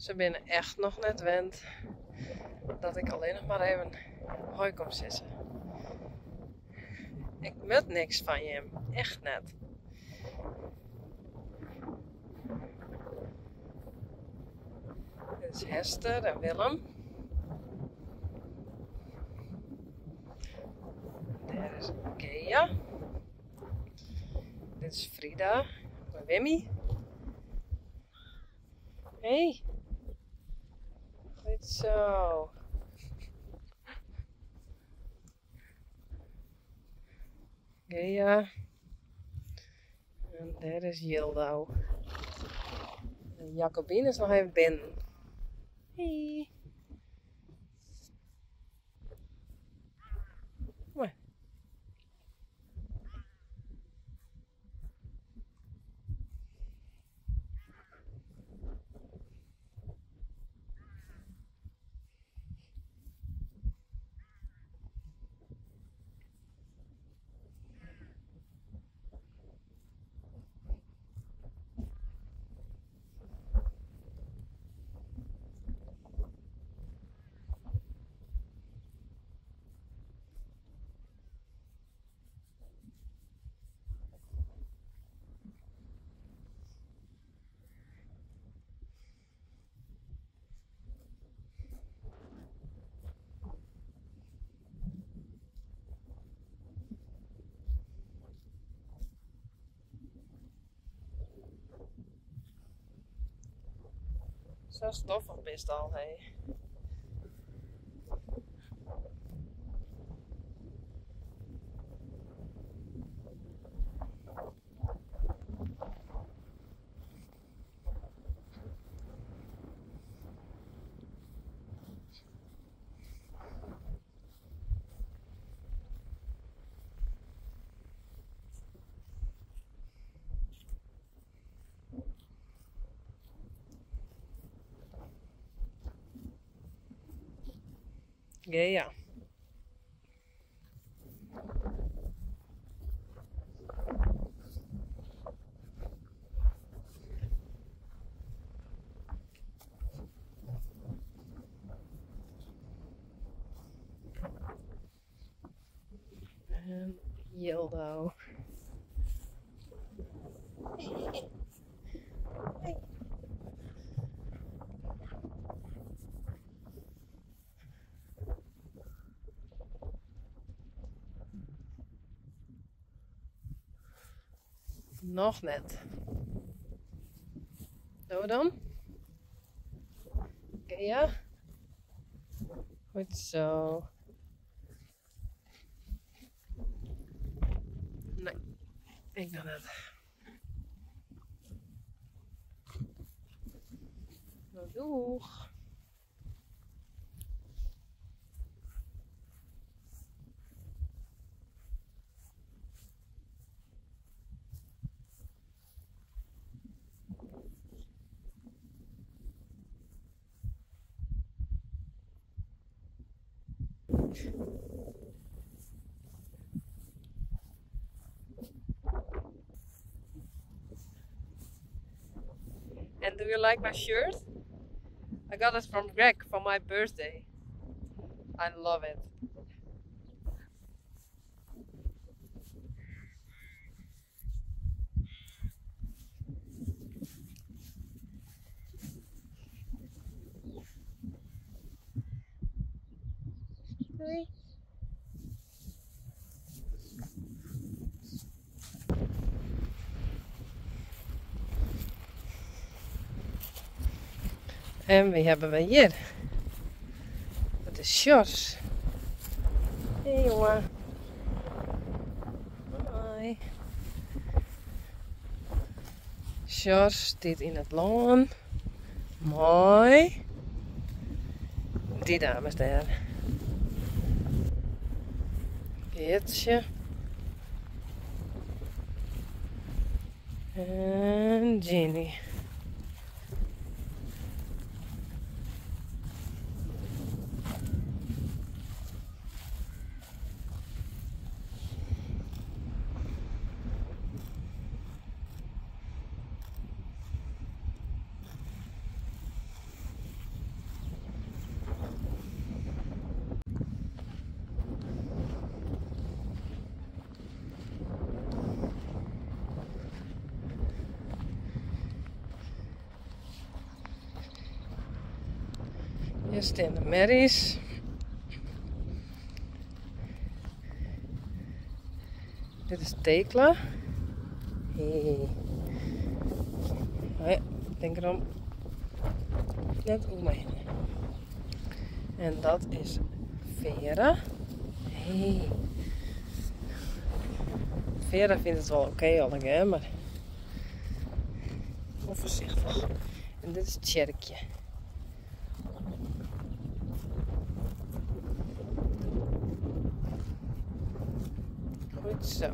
Ze binnen echt nog net wend dat ik alleen nog maar even hooi kom zitten. Ik moet niks van je, echt net. Dit is Hester en Willem. Daar is Gea. Dit is Frida. En Wimmy. Hey. Goed zo. Gea. En daar is Yildo. En Jacobine is nog even binnen. Hey. Mooi. Zo stoffig best al, hé. Ja, ja. En Yildo. Nog net. Zo dan. Oké, ja. Goed zo. Nee, ik dan net. Nou, doeg. And do you like my shirt? I got it from Greg for my birthday. I love it. En wie hebben we hier? Dat is Sjors. Hé hey, jongen. Hoi. Sjors dit in het loon. Mooi. Die dames daar. Geertje. En Jenny. Hier. Dit is Tekla. Hey. Denk erom. Net omheen. En dat is Vera. Hey. Vera vindt het wel oké okay, maar onvoorzichtig. En dit is Tjerkje. Goed zo.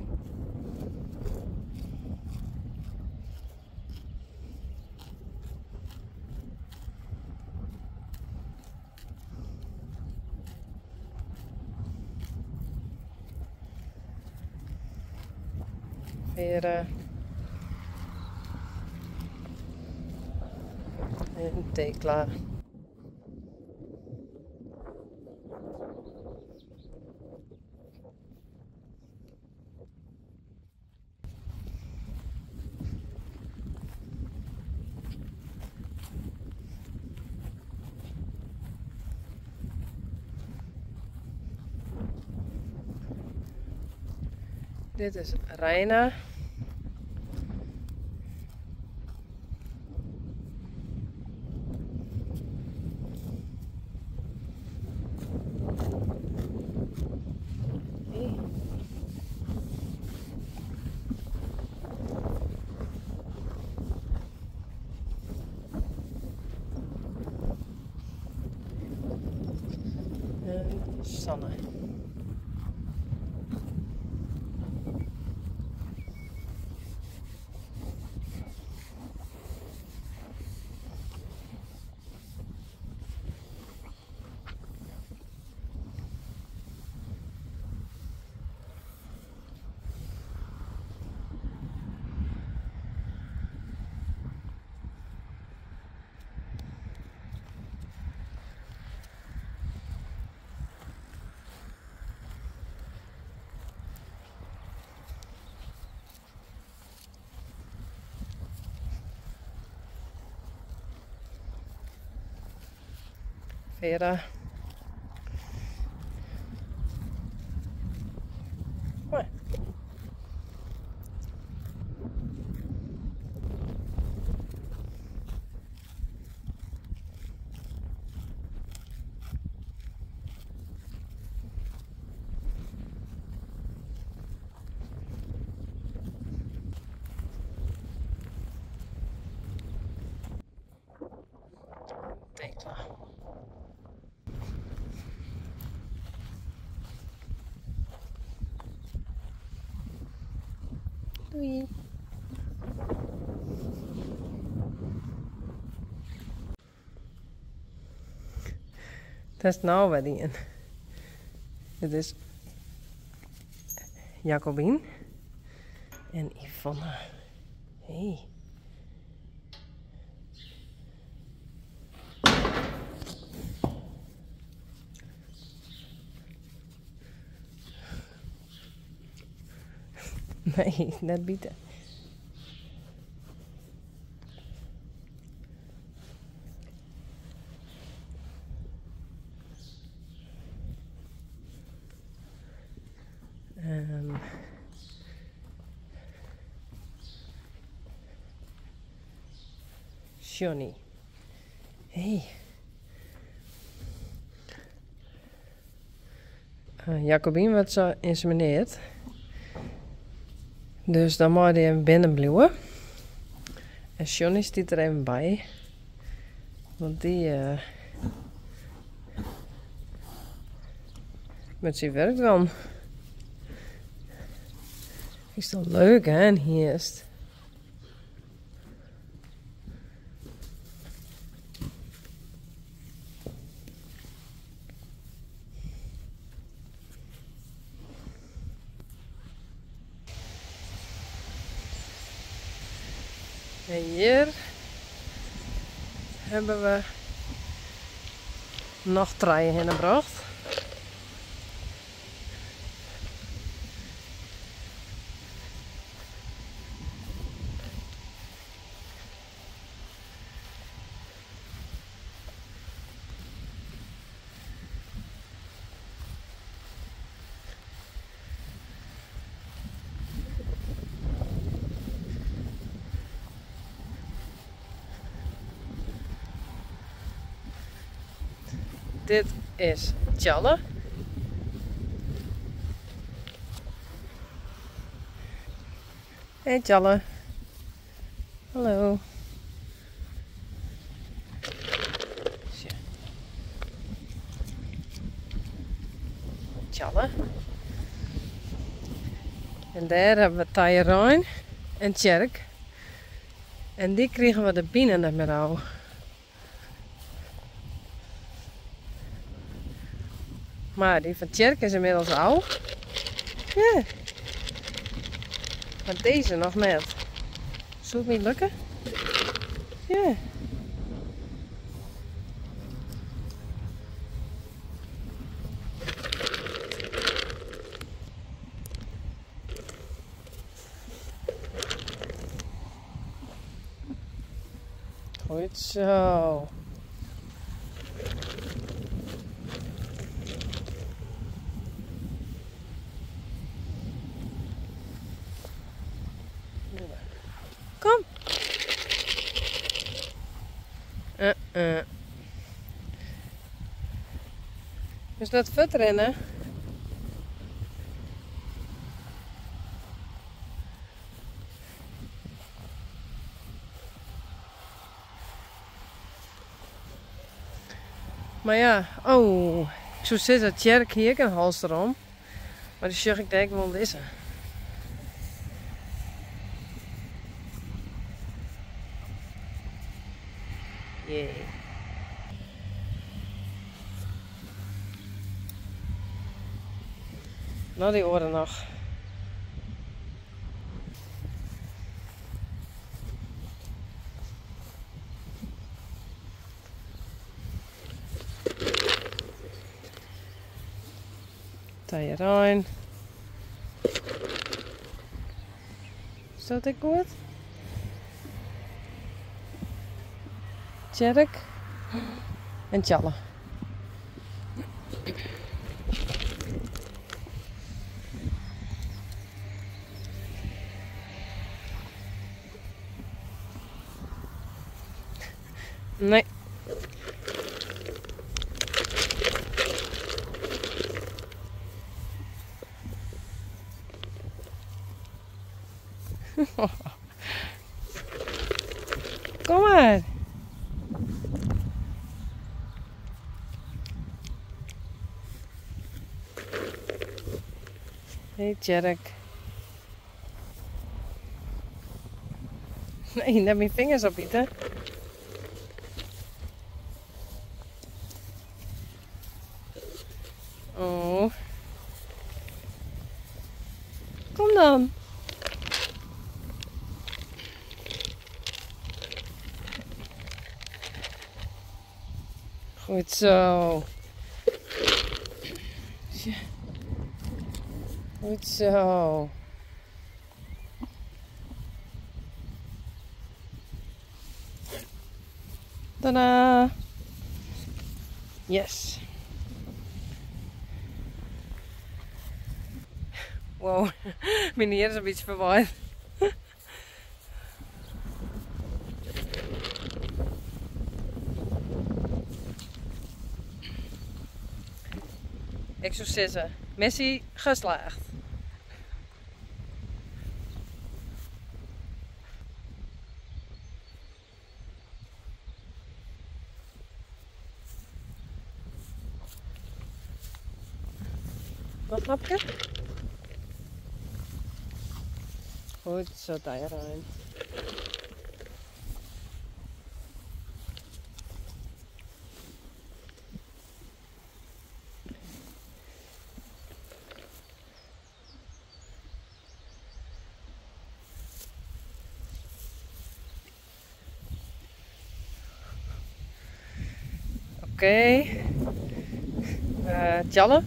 Veren. En Tekla. Dit is Reina. Vera. Dat is nou wat in. Dit is Jacobien en Yvonne. Hey. Nee, net bieten. Johnny. Hey. Uh, Jacobien zo insemineerd. Dus dan moet hij even binnen. En Johnny zit er even bij. Want die... Uh, met zijn werk dan. Is toch leuk hè, hier is het. En hier hebben we nog in de Dit is Tjalle. Hey Tjalle. Hallo. Tjalle. En daar hebben we Tyrone en Tjerk. En die kregen we de binnen meer al. Maar die van Tjerk is inmiddels al. Ja. Maar deze nog net. Zou het niet lukken? Ja. Goed zo. Kom. Uh -uh. Is dat vet rennen? Maar ja, oh, ik zou zeggen, Tjerk hier een hals erom. Maar die zeg ik denk wel deze. Nou, die oren nog. Tajerijn. Is dat ik goed? Tjerk en Tjalle. Nee. Kom maar. Hey Tjerk. Nee, net mijn vingers opbieden. Oh. Kom dan. Goed zo. Tja. Goed zo. Tada! Yes. Wow, mijn hier is een beetje verwaaid. Zeggen, missie geslaagd. Nog knapje? Goed, zo daar. Oké. Eh, Tjalle.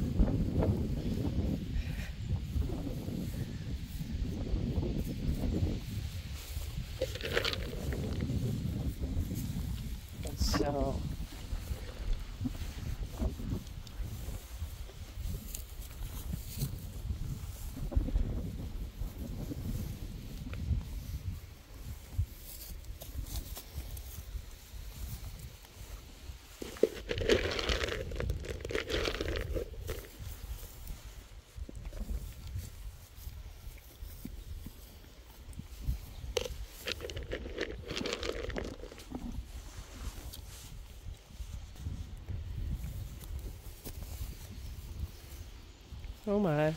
Zo. Oh maar.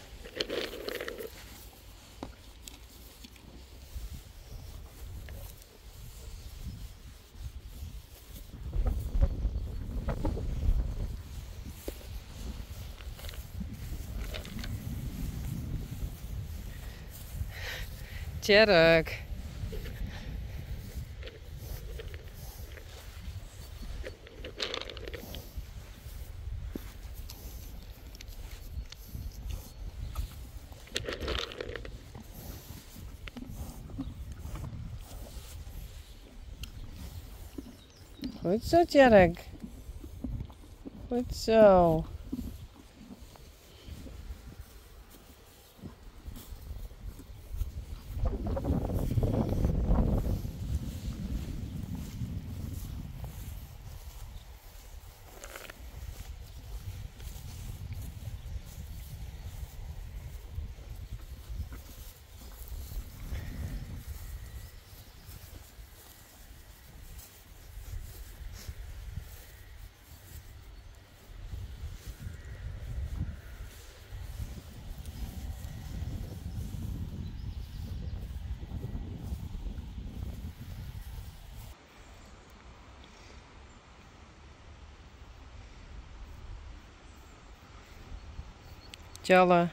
Tjerk. Goed zo, Tjerk. Goed zo. Tjalle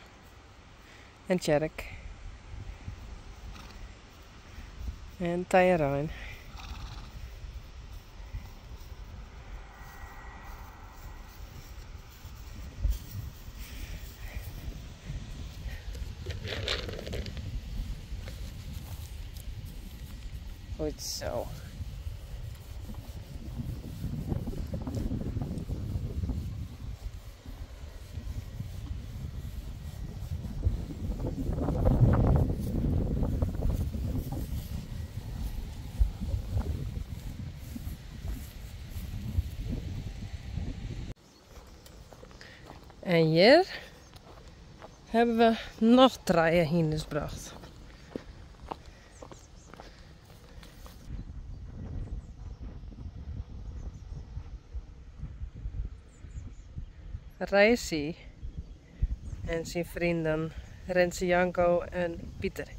en Tjerk. En Tajarijn. Goed zo. En hier hebben we nog drie hinders gebracht. Reisi en zijn vrienden Renze Janko en Pieter.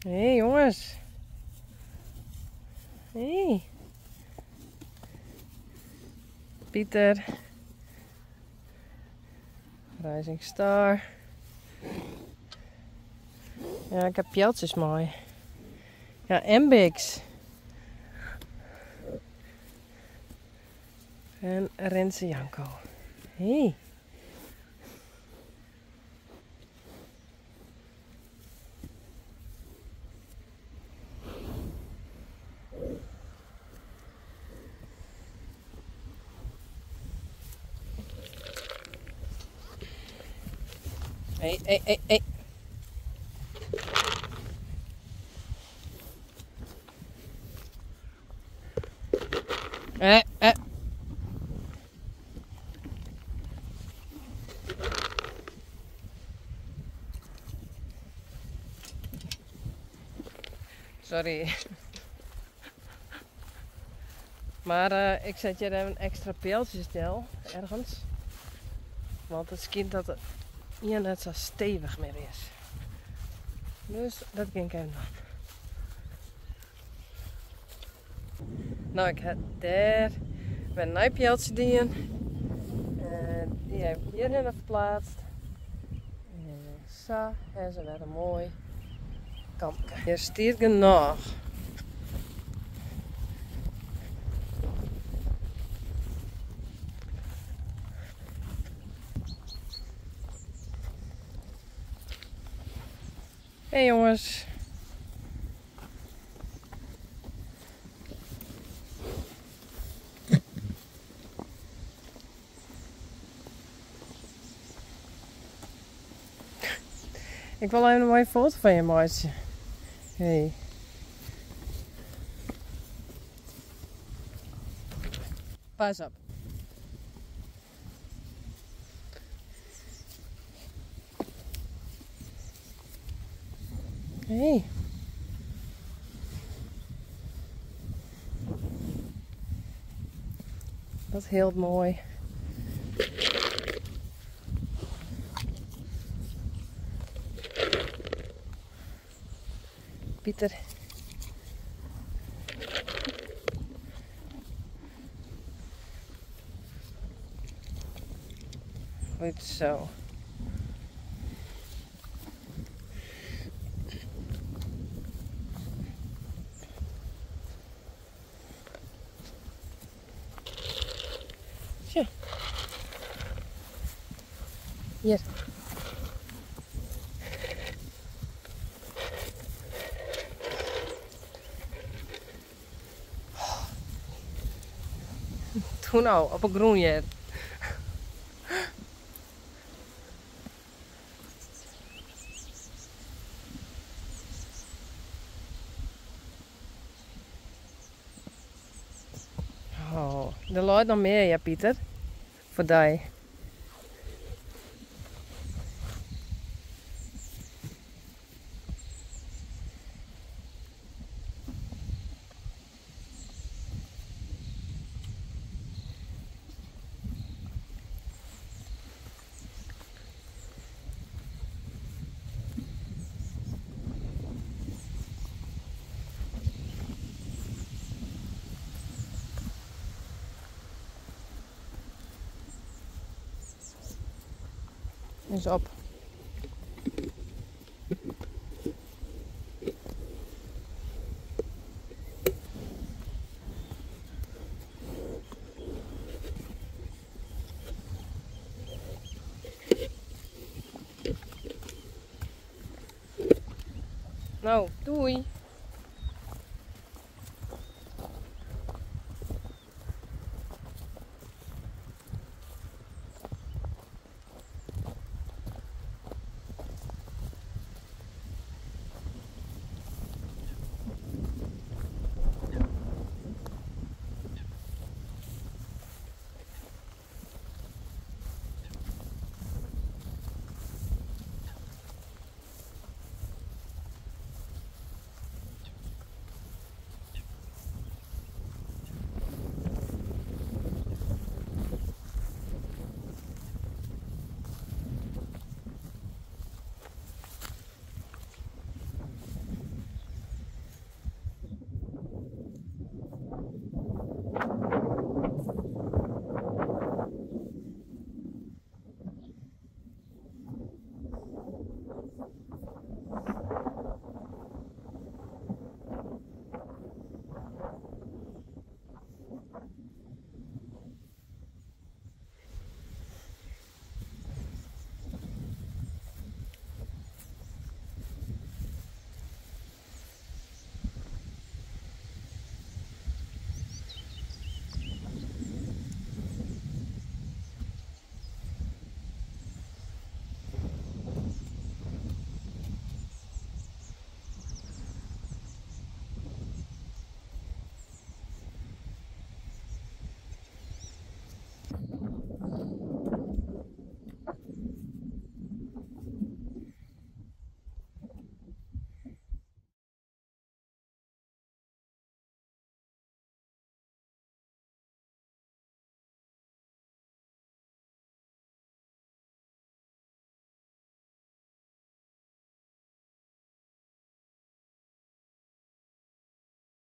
Hé hey, jongens. Hé. Hey. Pieter. Rising Star. Ja, ik heb pjeltjes mooi. Ja, en Bigs. En Renze Janko. Hé. Hey. Hey, hey, hey. Eh, eh. Sorry. Maar ik zet je een extra peeltje stel ergens. Want het kind dat hier net zo stevig meer is. Dus dat ging ik even doen. Nou, ik heb daar een nijpjeltje dien. En die heb ik hierin verplaatst. En zo hebben ze weer een mooi kampje. Hier stiert genoeg. Hey jongens. Ik wil even een mooie foto van je maatje. Hey. Pas op. Hey. Dat is heel mooi. Pieter. Goed zo. Tja. Hier. Doe nou, op een groenje. Oh, er loopt nog meer, ja, Pieter. Voor die. Is op.